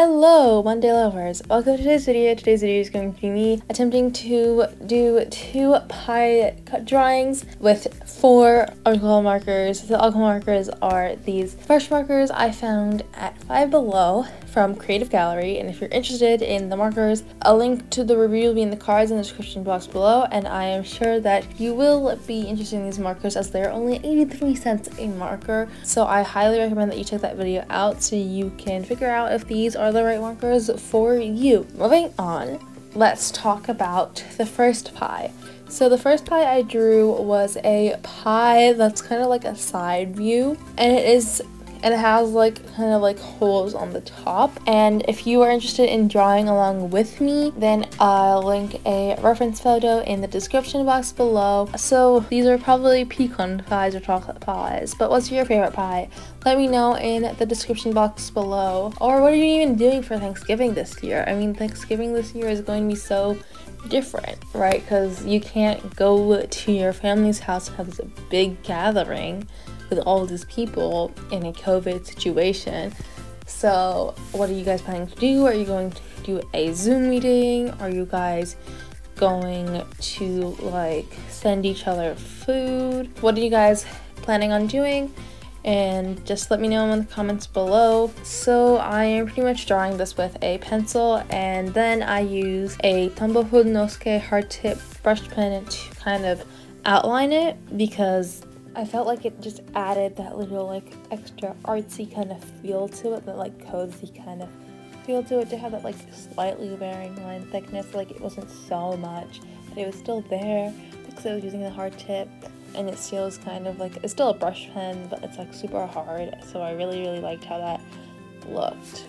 Hello, Monday lovers. Welcome to today's video. Today's video is going to be me attempting to do two pie cut drawings with four alcohol markers. The alcohol markers are these brush markers I found at Five Below from Creative Gallery. And if you're interested in the markers, a link to the review will be in the cards in the description box below. And I am sure that you will be interested in these markers as they're only 83 cents a marker. So I highly recommend that you check that video out so you can figure out if these are the right markers for you. Moving on, let's talk about the first pie. So the first pie I drew was a pie that's kind of like a side view and it is and it has like kind of like holes on the top and if you are interested in drawing along with me then I'll link a reference photo in the description box below. So these are probably pecan pies or chocolate pies but what's your favorite pie? Let me know in the description box below. Or what are you even doing for Thanksgiving this year? I mean Thanksgiving this year is going to be so different, right? Because you can't go to your family's house and have this big gathering with all these people in a COVID situation. So, what are you guys planning to do? Are you going to do a Zoom meeting? Are you guys going to like send each other food? What are you guys planning on doing? And just let me know in the comments below. So I am pretty much drawing this with a pencil and then I use a Tombow Nosuke hard tip brush pen to kind of outline it because I felt like it just added that little like extra artsy kind of feel to it, that like cozy kind of feel to it to have that like slightly varying line thickness, like it wasn't so much, but it was still there because I was using the hard tip and it feels kind of like it's still a brush pen but it's like super hard so I really really liked how that looked.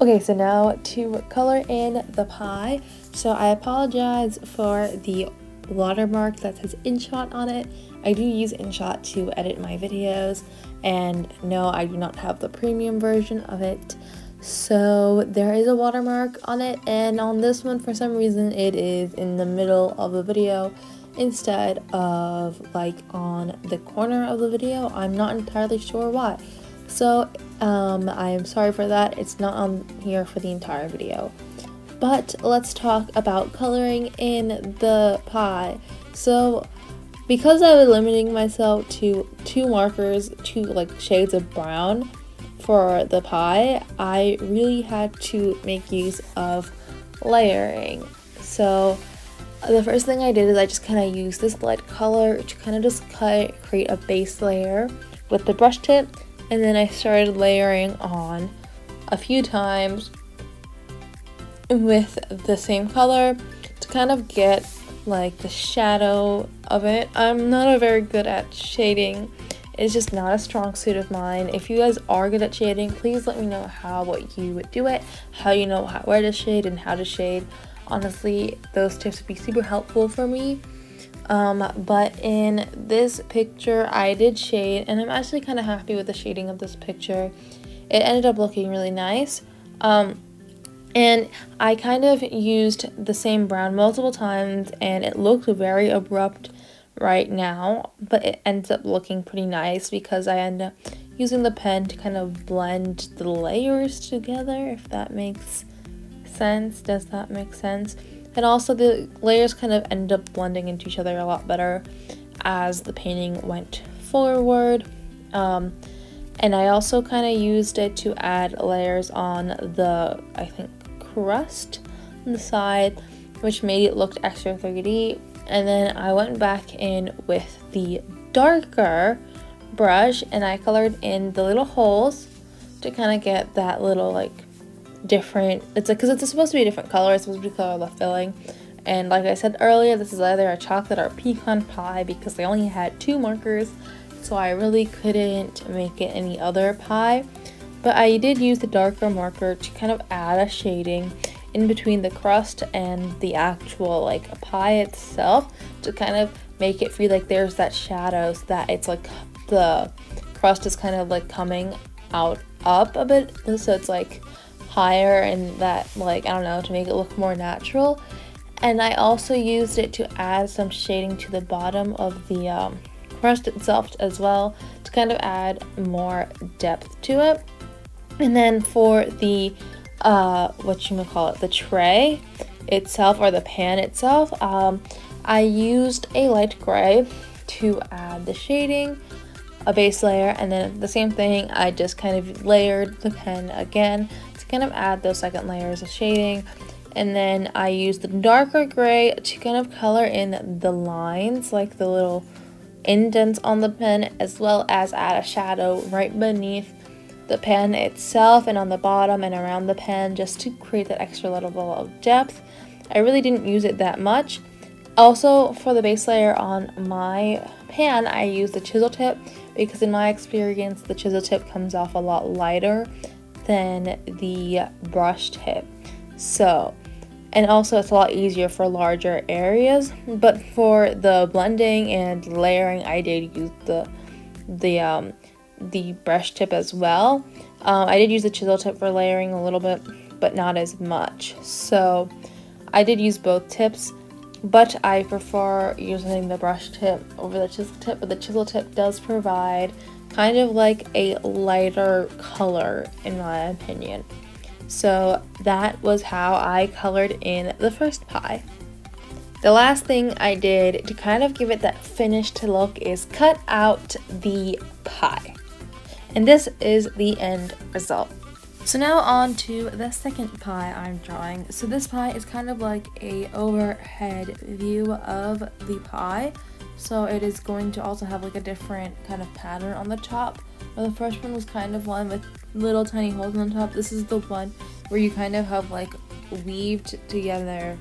Okay so now to color in the pie. So I apologize for the watermark that says InShot on it. I do use InShot to edit my videos and no I do not have the premium version of it. So there is a watermark on it and on this one for some reason it is in the middle of the video instead of like on the corner of the video. I'm not entirely sure why. So um, I am sorry for that. It's not on here for the entire video. But let's talk about coloring in the pie. So because I was limiting myself to two markers, two like shades of brown for the pie, I really had to make use of layering. So the first thing I did is I just kind of used this light color to kind of just cut, create a base layer with the brush tip and then I started layering on a few times with the same color to kind of get like the shadow of it. I'm not a very good at shading. It's just not a strong suit of mine. If you guys are good at shading, please let me know how what you would do it, how you know how, where to shade and how to shade honestly those tips would be super helpful for me. Um, but in this picture I did shade and I'm actually kind of happy with the shading of this picture. It ended up looking really nice. Um, and I kind of used the same brown multiple times and it looked very abrupt right now but it ends up looking pretty nice because I end up using the pen to kind of blend the layers together if that makes sense? Does that make sense? And also the layers kind of end up blending into each other a lot better as the painting went forward. Um, and I also kind of used it to add layers on the, I think, crust on the side, which made it look extra 3D. And then I went back in with the darker brush and I colored in the little holes to kind of get that little like different it's like because it's supposed to be a different color it's supposed to be color of the filling. And like i said earlier this is either a chocolate or a pecan pie because they only had two markers so i really couldn't make it any other pie. But i did use the darker marker to kind of add a shading in between the crust and the actual like pie itself to kind of make it feel like there's that shadow so that it's like the crust is kind of like coming out up a bit. So it's like higher and that like I don't know to make it look more natural. And I also used it to add some shading to the bottom of the um, crust itself as well to kind of add more depth to it. And then for the uh, what you call it, the tray itself or the pan itself, um, I used a light gray to add the shading, a base layer, and then the same thing, I just kind of layered the pen again kind of add those second layers of shading. And then I used the darker gray to kind of color in the lines, like the little indents on the pen, as well as add a shadow right beneath the pen itself and on the bottom and around the pen just to create that extra level of depth. I really didn't use it that much. Also, for the base layer on my pan, I used the chisel tip because in my experience, the chisel tip comes off a lot lighter than the brush tip. So, and also it's a lot easier for larger areas, but for the blending and layering, I did use the the um, the brush tip as well. Um, I did use the chisel tip for layering a little bit, but not as much. So I did use both tips, but I prefer using the brush tip over the chisel tip, but the chisel tip does provide kind of like a lighter color in my opinion. So that was how I colored in the first pie. The last thing I did to kind of give it that finished look is cut out the pie. And this is the end result. So now on to the second pie I'm drawing. So this pie is kind of like a overhead view of the pie. So it is going to also have like a different kind of pattern on the top. The first one was kind of one with little tiny holes on top. This is the one where you kind of have like weaved together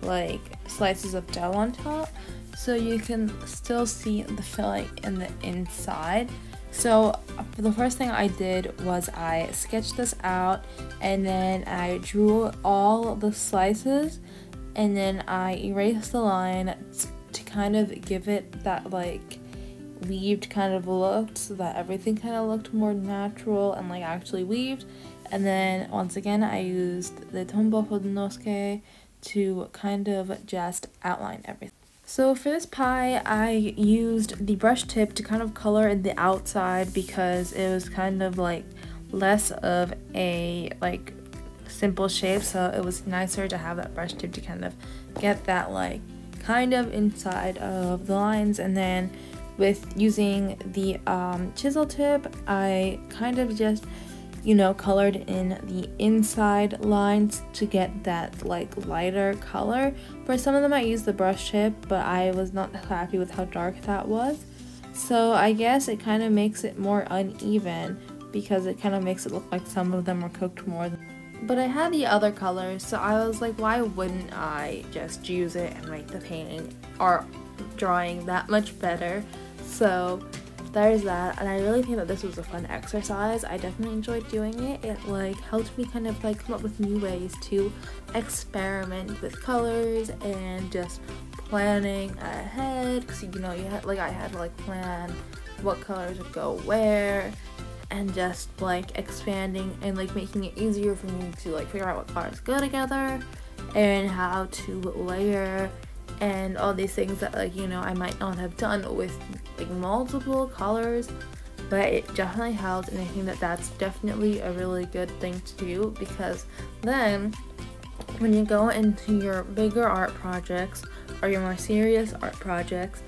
like slices of dough on top. So you can still see the filling in the inside. So uh, the first thing I did was I sketched this out and then I drew all the slices and then I erased the line kind of give it that like weaved kind of look so that everything kind of looked more natural and like actually weaved and then once again I used the Tombow Nosuke to kind of just outline everything. So for this pie, I used the brush tip to kind of color in the outside because it was kind of like less of a like simple shape so it was nicer to have that brush tip to kind of get that like kind of inside of the lines and then with using the um, chisel tip I kind of just you know, colored in the inside lines to get that like lighter color. For some of them I used the brush tip, but I was not happy with how dark that was. So I guess it kind of makes it more uneven because it kind of makes it look like some of them were cooked more. But I had the other colors, so I was like, why wouldn't I just use it and make the painting or drawing that much better? So there's that and I really think that this was a fun exercise. I definitely enjoyed doing it. It like helped me kind of like come up with new ways to experiment with colors and just planning ahead because you know you had like I had to like plan what colors would go where and just like expanding and like making it easier for me to like figure out what colors go together and how to layer and all these things that like you know I might not have done with like multiple colors. But it definitely helps and I think that that's definitely a really good thing to do because then when you go into your bigger art projects or your more serious art projects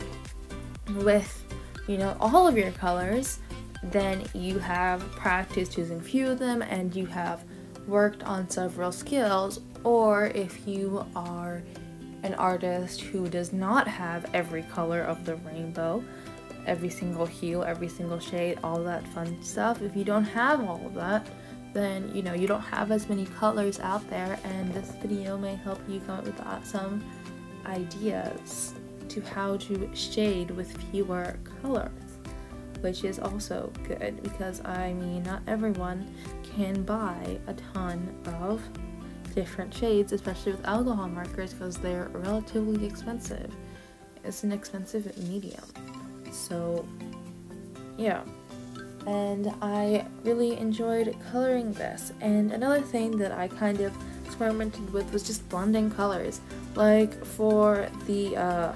with you know all of your colors then you have practiced using few of them and you have worked on several skills or if you are an artist who does not have every color of the rainbow, every single hue, every single shade, all that fun stuff. If you don't have all of that, then you know you don't have as many colors out there and this video may help you come up with some ideas to how to shade with fewer colors which is also good because I mean not everyone can buy a ton of different shades, especially with alcohol markers because they're relatively expensive. It's an expensive medium. So, yeah. And I really enjoyed coloring this. And another thing that I kind of experimented with was just blending colors. Like for the uh,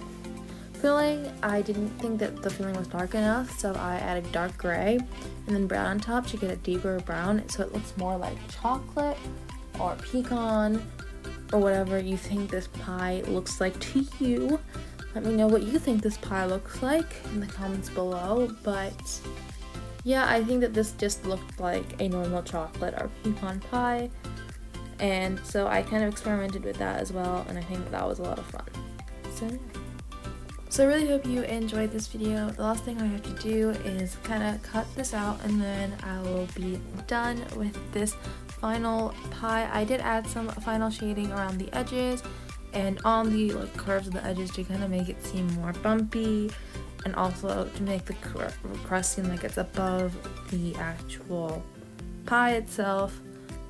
I didn't think that the filling was dark enough, so I added dark gray and then brown on top to get a deeper brown so it looks more like chocolate or pecan or whatever you think this pie looks like to you. Let me know what you think this pie looks like in the comments below. But yeah, I think that this just looked like a normal chocolate or pecan pie. And so I kind of experimented with that as well, and I think that, that was a lot of fun. So so I really hope you enjoyed this video. The last thing I have to do is kind of cut this out and then I will be done with this final pie. I did add some final shading around the edges and on the like curves of the edges to kind of make it seem more bumpy and also to make the crust seem like it's above the actual pie itself.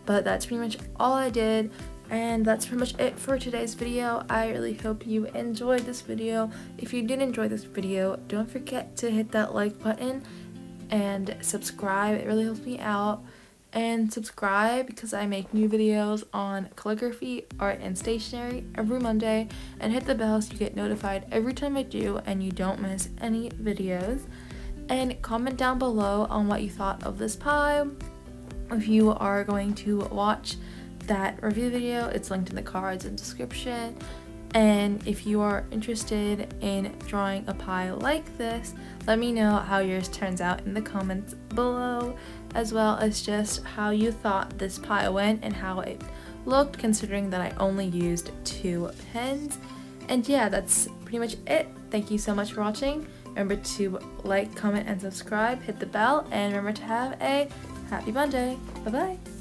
But that's pretty much all I did. And that's pretty much it for today's video. I really hope you enjoyed this video. If you did enjoy this video, don't forget to hit that like button and subscribe. It really helps me out. And subscribe because I make new videos on calligraphy, art, and stationery every Monday. And hit the bell so you get notified every time I do and you don't miss any videos. And comment down below on what you thought of this pie. If you are going to watch that review video. It's linked in the cards and description. And if you are interested in drawing a pie like this, let me know how yours turns out in the comments below, as well as just how you thought this pie went and how it looked, considering that I only used two pens. And yeah, that's pretty much it. Thank you so much for watching. Remember to like, comment, and subscribe, hit the bell, and remember to have a happy Monday. Bye-bye.